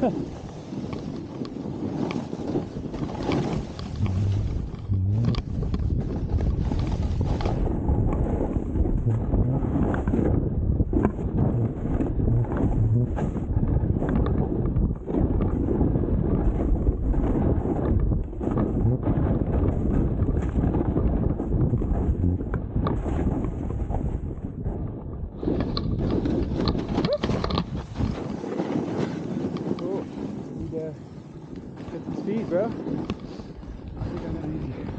哼。speed, bro. I think I'm gonna need you.